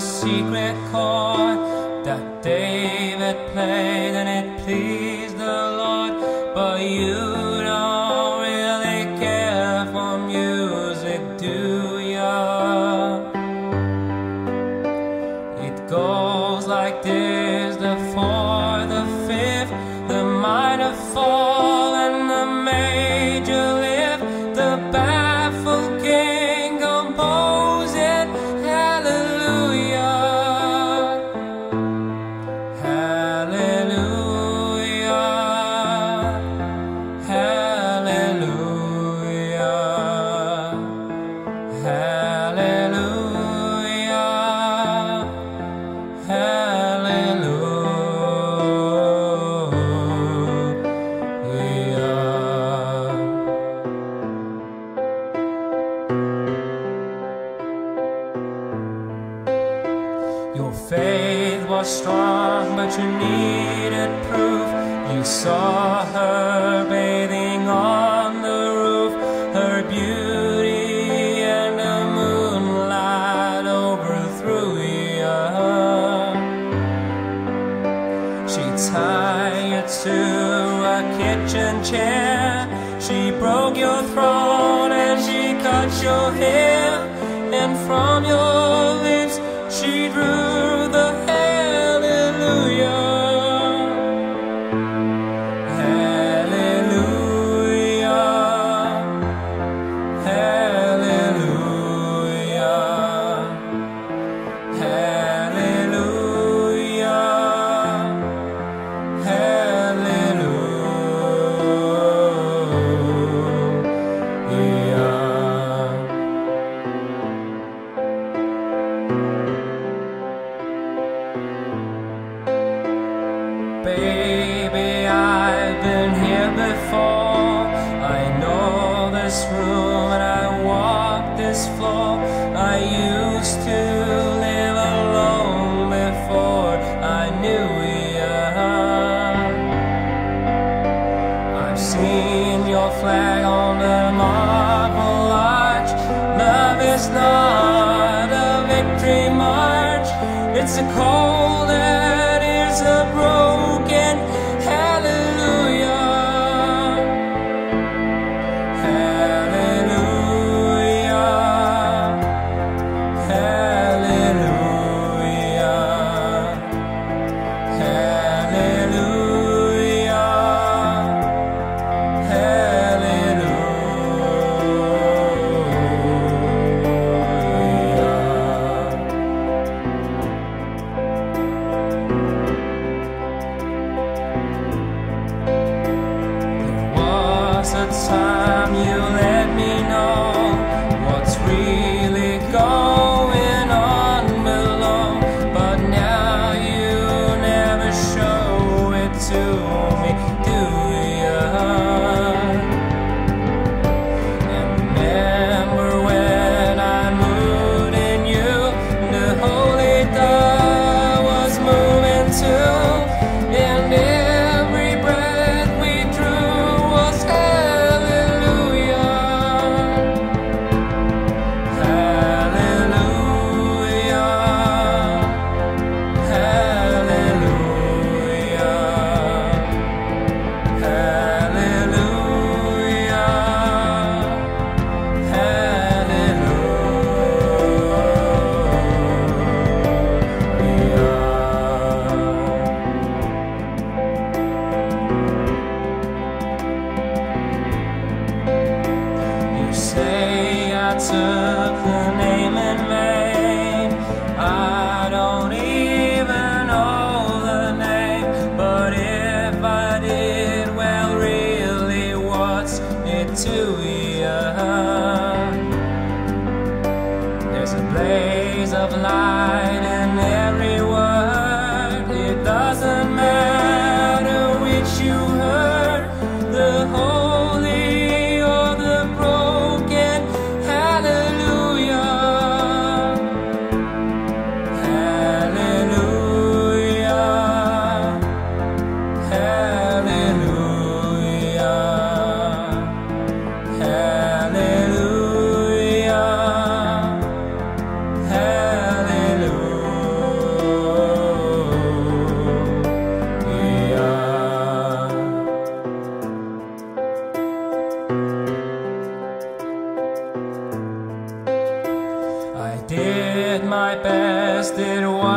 secret chord that David played and it pleased the Lord. But you don't really care for music, do ya? Strong, but you needed proof. You saw her bathing on the roof, her beauty and the moonlight overthrew you. She tied you to a kitchen chair. She broke your throne and she cut your hair. And from your lips she drew been before. I know this room and I walk this floor. I used to live alone before I knew you. I've seen your flag on the marble arch. Love is not a victory march. It's a cold tonight.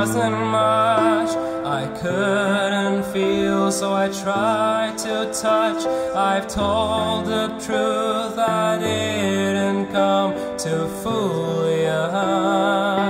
Rush. I couldn't feel, so I tried to touch. I've told the truth, I didn't come to fool you.